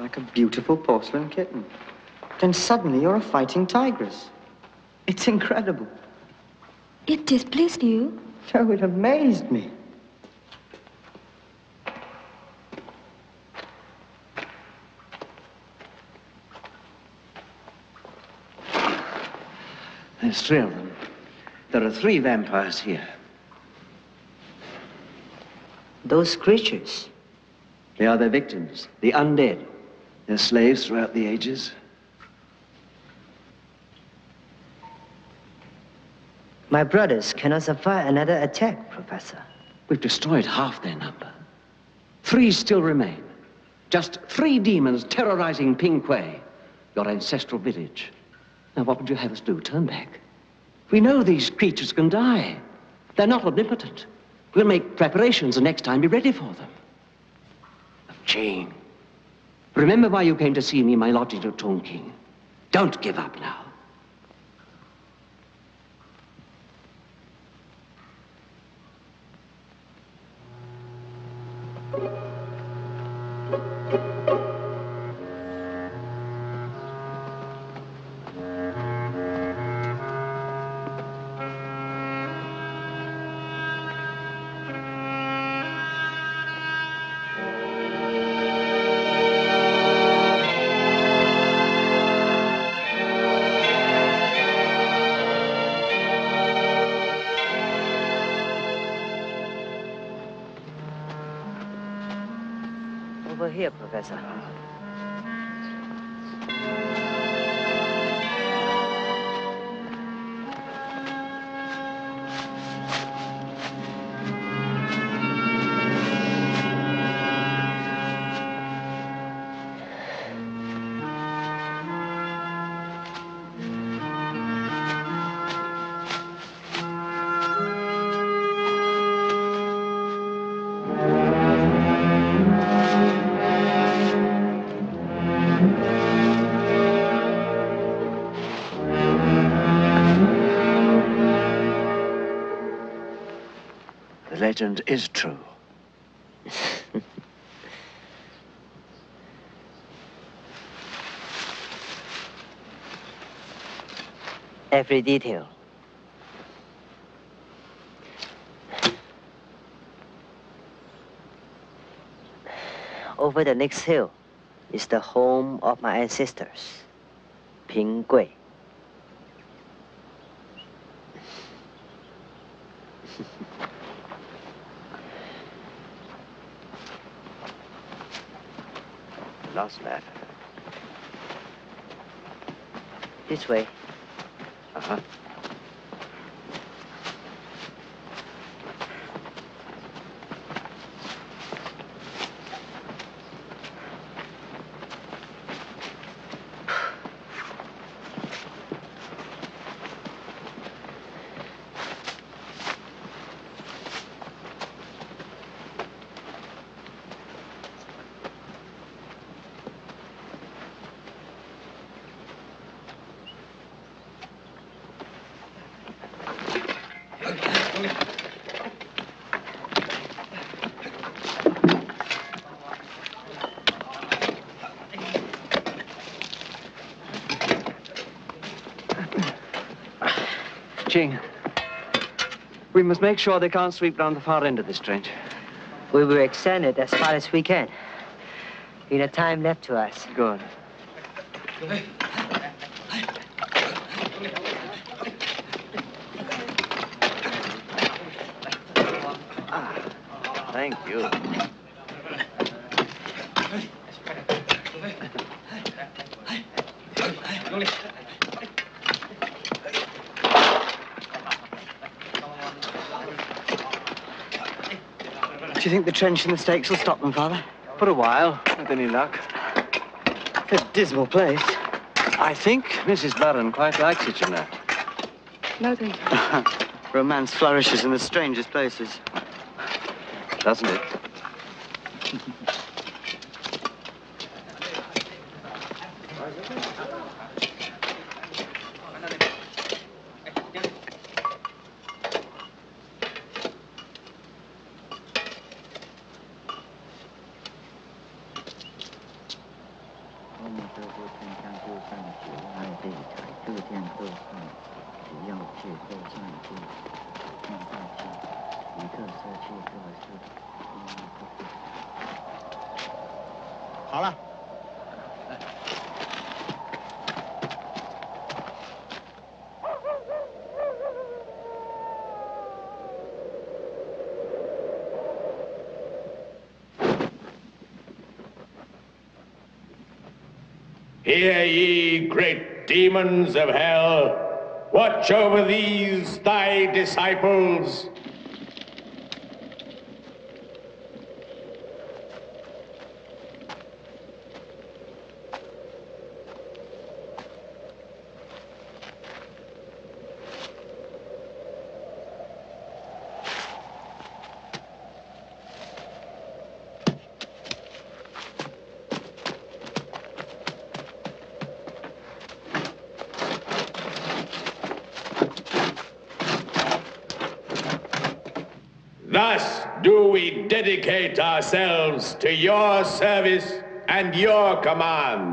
Like a beautiful porcelain kitten. Then suddenly you're a fighting tigress. It's incredible. It displeased you? Oh, it amazed me. There's three of them. There are three vampires here. Those creatures. They are their victims, the undead. They're slaves throughout the ages. My brothers cannot survive another attack, Professor. We've destroyed half their number. Three still remain. Just three demons terrorizing Ping Kuei, your ancestral village. Now, what would you have us do? Turn back? We know these creatures can die. They're not omnipotent. We'll make preparations and next time be ready for them. Jane, remember why you came to see me my lodging at Chungking. Don't give up now. Legend is true. Every detail. Over the next hill is the home of my ancestors, Ping Kuei. Lost map. This way. Uh-huh. Ching, we must make sure they can't sweep round the far end of this trench. We will extend it as far as we can. In the time left to us. Good. Thank you. Do you think the trench and the stakes will stop them, Father? For a while, with any luck. A dismal place. I think Mrs. Buren quite likes it, you know. No, thank you. Romance flourishes in the strangest places. Doesn't it? Hear ye, great demons of hell, watch over these thy disciples. Thus do we dedicate ourselves to your service and your commands.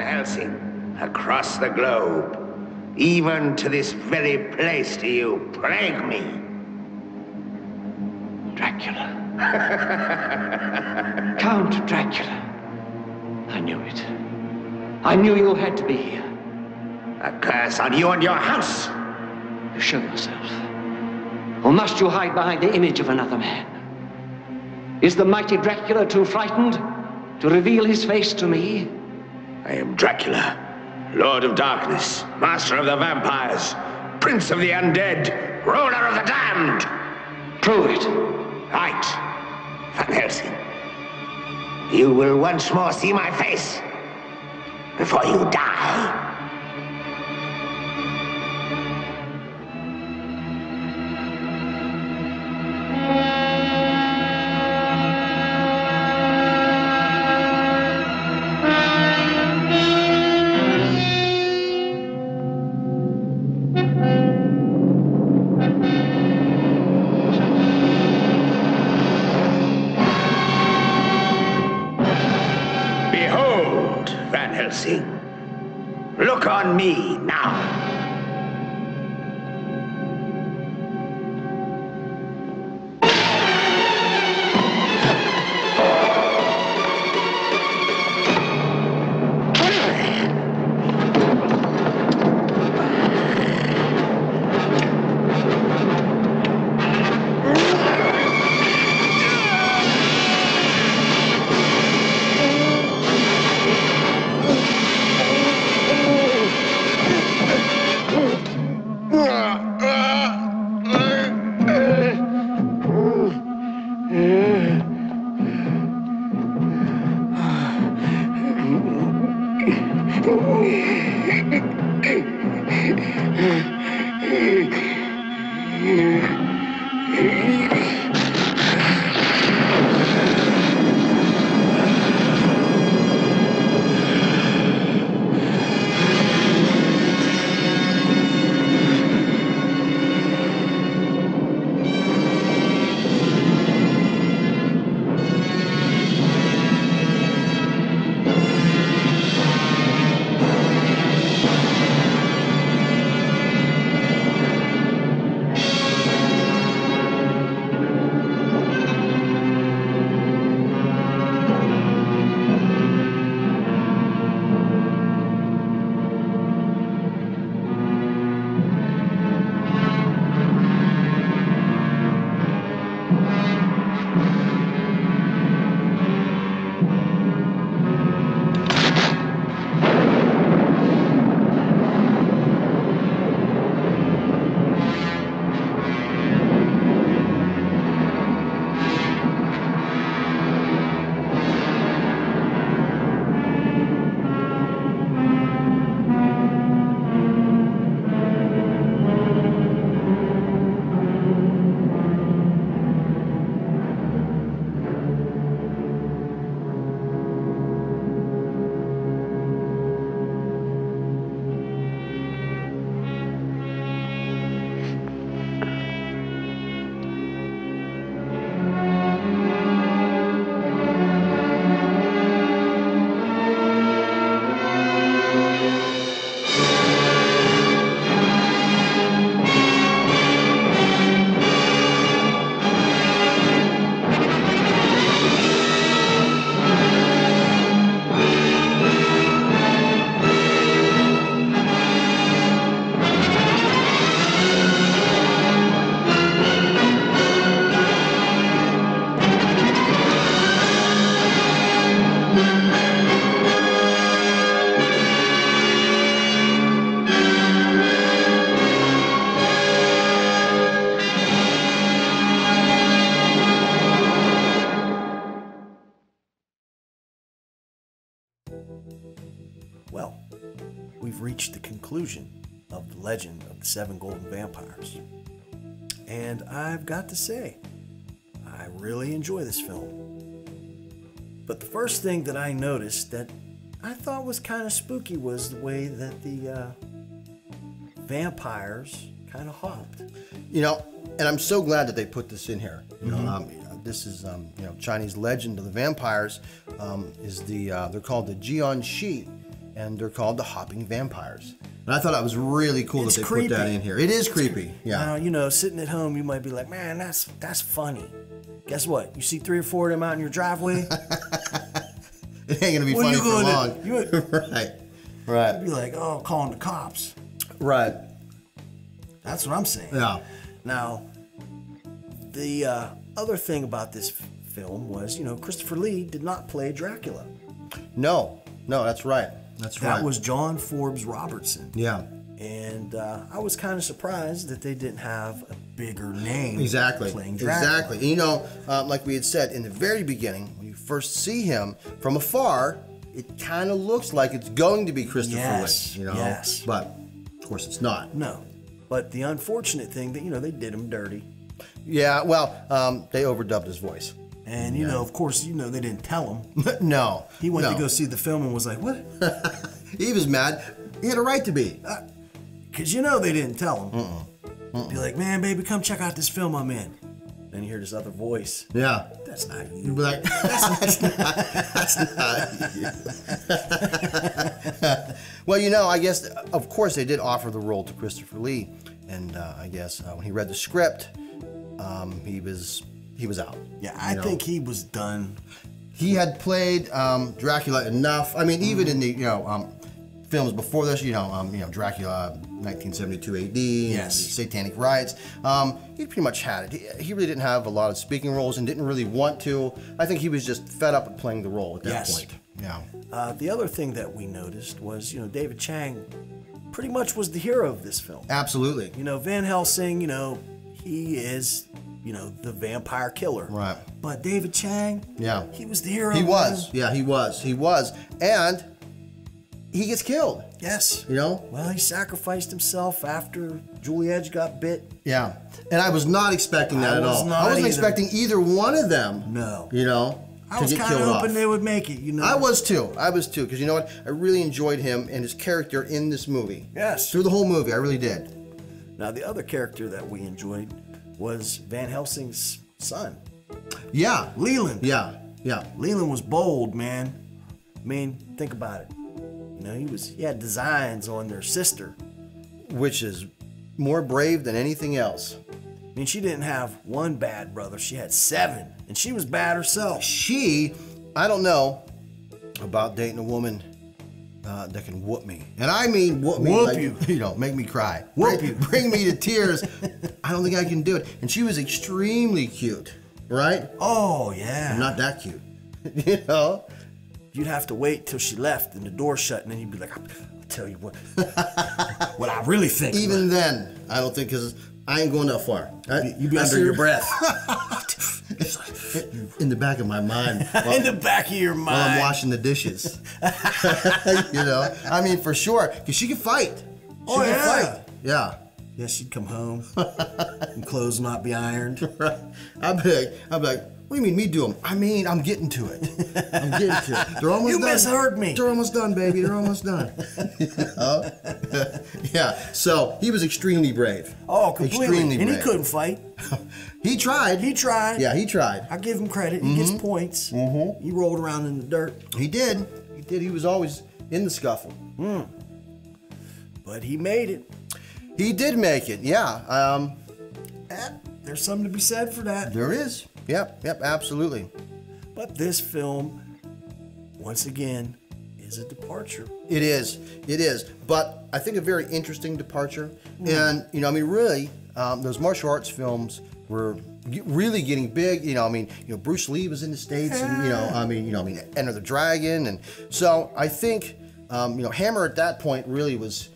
Helsing, across the globe, even to this very place do you plague me. Dracula. Count Dracula. I knew it. I knew you had to be here. A curse on you and your house. You show yourself. Or must you hide behind the image of another man? Is the mighty Dracula too frightened to reveal his face to me? I am Dracula, Lord of Darkness, Master of the Vampires, Prince of the Undead, Ruler of the Damned. Prove it. Right, Van Helsing. You will once more see my face before you die. We've reached the conclusion of the legend of the seven golden vampires. And I've got to say, I really enjoy this film. But the first thing that I noticed that I thought was kind of spooky was the way that the uh, vampires kind of hopped. You know, and I'm so glad that they put this in here. You know, um, this is um, you know Chinese legend of the vampires. Um, is the uh, they're called the Jiangshi, and they're called the hopping vampires. And I thought that was really cool It's that they put that in here. It is creepy. Yeah. Now, you know, sitting at home, you might be like, man, that's that's funny. Guess what? You see three or four of them out in your driveway. It ain't gonna be What funny you for long. You- right. Right. You'd be like, oh, calling the cops. Right. That's what I'm saying. Yeah. Now, the uh, other thing about this film was, you know, Christopher Lee did not play Dracula. No. No, that's right. That's that right. was John Forbes Robertson. Yeah. And uh, I was kind of surprised that they didn't have a bigger name Exactly. playing. Exactly. And you know, um, like we had said in the very beginning, when you first see him from afar, it kind of looks like it's going to be Christopher Yes, Lee. You know. yes. But of course, it's not. No. But the unfortunate thing that, you know, they did him dirty. Yeah. Well, um, they overdubbed his voice. And, you Yeah. know, of course, you know, they didn't tell him. no. He went no. to go see the film and was like, what? He was mad. He had a right to be. Because you know they didn't tell him. Be like, man, baby, come check out this film I'm in. Then you hear this other voice. Yeah. That's not you. You'd be like, that's not, that's not you. well, you know, I guess, of course, they did offer the role to Christopher Lee, and uh, I guess uh, when he read the script, um, he was he was out. Yeah, I know? think he was done. he had played um, Dracula enough. I mean, even in the you know um, films before this, you know, um, you know, Dracula, 1972 AD, Yes. Satanic Rites. Um, he pretty much had it. He, he really didn't have a lot of speaking roles and didn't really want to. I think he was just fed up with playing the role at that Yes. point. Yeah. Uh, the other thing that we noticed was, you know, David Chiang pretty much was the hero of this film. Absolutely. You know, Van Helsing, you know, he is, you know, the vampire killer. Right. But David Chiang, Yeah. he was the hero. He man. was. Yeah, he was. He was. And he gets killed. Yes. You know? Well, he sacrificed himself after Julie Ege got bit. Yeah. And I was not expecting that I at all. I wasn't either. expecting either one of them. No. You know? I was kind of hoping off. they would make it, you know. I was too. I was too. Because you know what? I really enjoyed him and his character in this movie. Yes. Through the whole movie, I really did. Now, the other character that we enjoyed was Van Helsing's son, Yeah. Leyland. Yeah. Yeah. Leyland was bold, man. I mean, think about it. You know, he was he had designs on their sister. Which is more brave than anything else. I mean, she didn't have one bad brother; she had seven, and she was bad herself. She, I don't know about dating a woman uh, that can whoop me. And I mean whoop me. Whoop like, you. You know, make me cry. Whoop bring, you. Bring me to tears. I don't think I can do it. And she was extremely cute, right? Oh yeah. I'm Not that cute. you know? You'd have to wait till she left and the door shut, and then you'd be like, "I'll, tell you what, what I really think." Even then, I don't think, because I ain't going that far. I, You'd be under your breath. In the back of my mind. In the back of your mind. While I'm washing the dishes. you know? I mean, for sure. Because she can fight. She Oh, can yeah. fight. Yeah. Yeah, she'd come home and clothes not be ironed. I'd be like, I'd be like, what do you mean me do them? I mean, I'm getting to it. I'm getting to it. They're almost You done. misheard me. They're almost done, baby. They're almost done. You know? yeah. So he was extremely brave. Oh, completely. Extremely and he couldn't fight. He tried. He tried. Yeah, he tried. I give him credit. He gets points. Mm-hmm. He rolled around in the dirt. He did. He did. He was always in the scuffle. Hmm. But he made it. He did make it. Yeah. Um, There's something to be said for that. there is. Yep. Yep. Absolutely. But this film, once again, is a departure. It is. It is. But I think a very interesting departure. Mm. And, you know, I mean, really, um, those martial arts films were really getting big. You know, I mean, you know, Bruce Lee was in the States and, you know, I mean, you know, I mean, Enter the Dragon. And so I think, um, you know, Hammer at that point really was,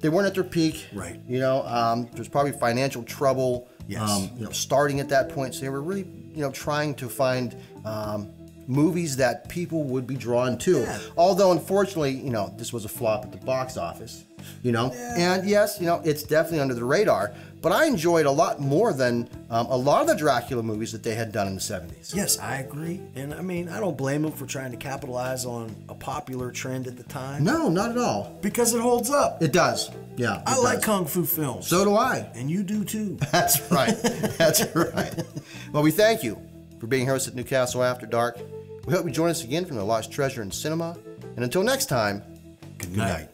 they weren't at their peak. Right. You know, um, there's probably financial trouble. Yes. Um, you know, starting at that point. So they were really, you know, trying to find, um, movies that people would be drawn to. Although, unfortunately, you know, this was a flop at the box office, you know. And yes, you know, it's definitely under the radar. But I enjoyed a lot more than um, a lot of the Dracula movies that they had done in the 70s. Yes, I agree. And I mean, I don't blame them for trying to capitalize on a popular trend at the time. No, not at all. Because it holds up. It does. Yeah. I it like kung fu films. So do I. And you do too. That's right. That's right. Well, we thank you for being here with us at New Castle After Dark. We hope you join us again from the Lost Treasure in Cinema. And until next time, good night.